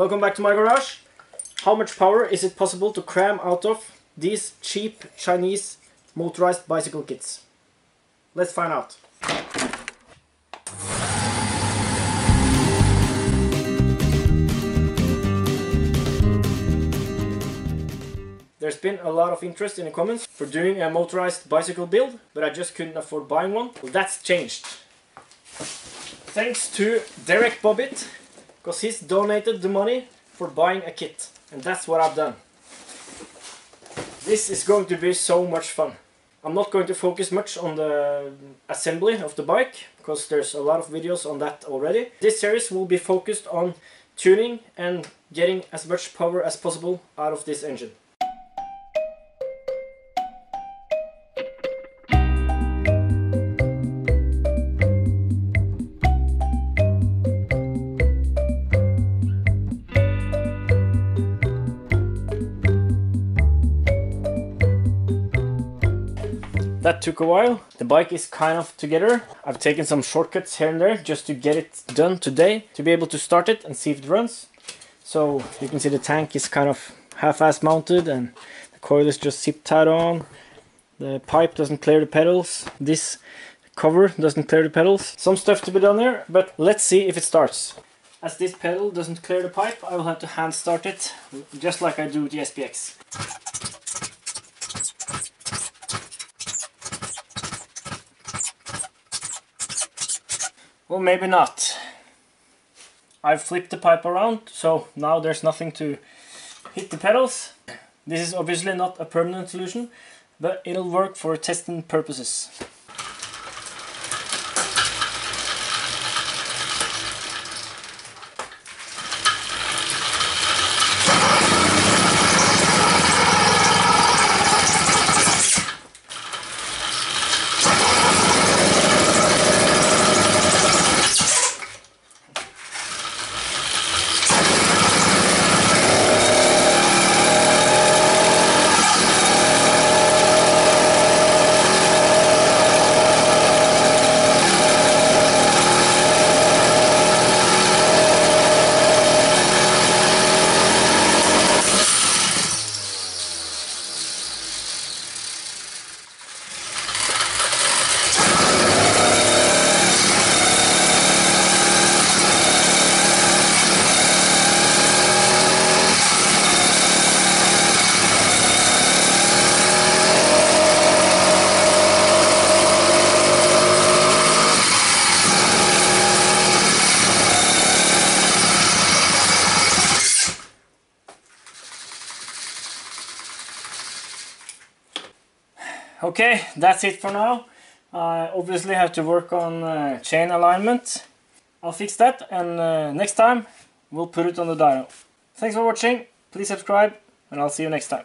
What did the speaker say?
Welcome back to my garage. How much power is it possible to cram out of these cheap Chinese motorized bicycle kits? Let's find out. There's been a lot of interest in the comments for doing a motorized bicycle build, but I just couldn't afford buying one. Well, that's changed. Thanks to Derek Bobbitt, because he's donated the money for buying a kit. And that's what I've done. This is going to be so much fun. I'm not going to focus much on the assembly of the bike, because there's a lot of videos on that already. This series will be focused on tuning and getting as much power as possible out of this engine. That took a while. The bike is kind of together. I've taken some shortcuts here and there just to get it done today to be able to start it and see if it runs. So you can see the tank is kind of half-ass mounted and the coil is just zip tied on. The pipe doesn't clear the pedals. This cover doesn't clear the pedals. Some stuff to be done there, but let's see if it starts. As this pedal doesn't clear the pipe, I will have to hand start it, just like I do with the SPX. Well, maybe not. I've flipped the pipe around, so now there's nothing to hit the pedals. This is obviously not a permanent solution, but it'll work for testing purposes. Okay, that's it for now. I obviously have to work on uh, chain alignment. I'll fix that and uh, next time we'll put it on the dyno. Thanks for watching, please subscribe and I'll see you next time.